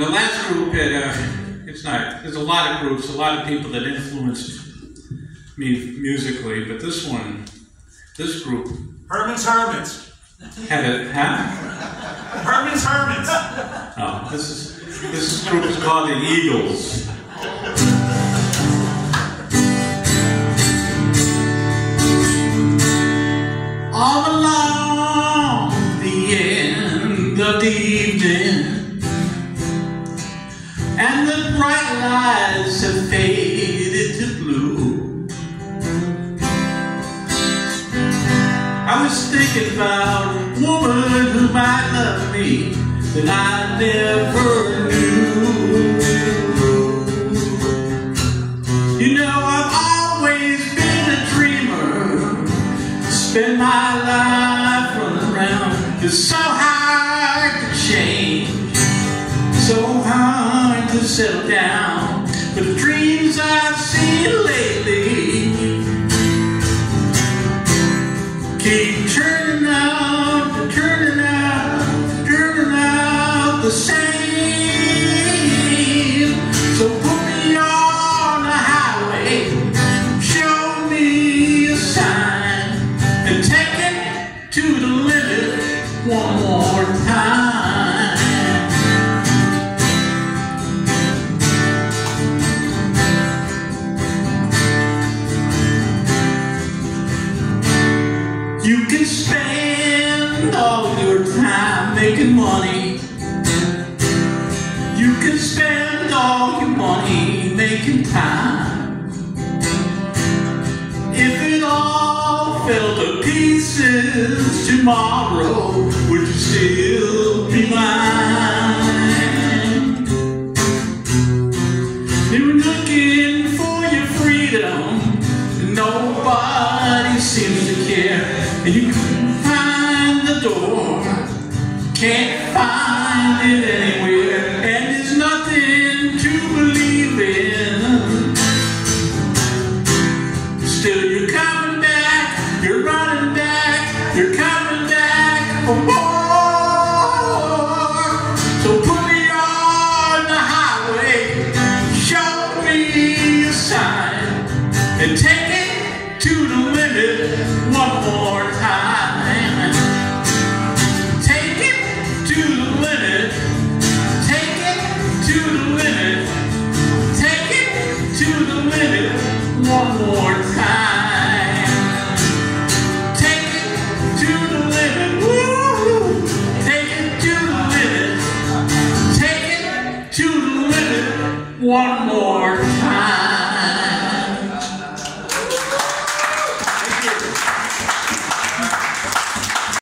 the last group, it, uh, it's not, there's a lot of groups, a lot of people that influenced me musically, but this one, this group Herman's Hermits. had a, huh? Herman's Hermits. Oh, this is, this group is called the Eagles. All along the end of the evening And the bright lights have faded to blue. I was thinking about a woman who might love me That I never knew. You know I've always been a dreamer. Spend my life running around It's so down. The dreams I've seen lately Keep turning out, turning out, turning out the same. So put me on the highway Show me a sign and take it to the limit. One You can spend all your time making money. You can spend all your money making time. If it all fell to pieces tomorrow, would you still be mine? You're looking for your freedom, nobody seems to care. And you can find the door, can't find it anywhere, and there's nothing to believe in. Still you're coming back, you're running back, you're coming back for more. So put me on the highway, show me sign, and take to the limit one more time. Take it to the limit! Take it to the limit, take it to the limit one more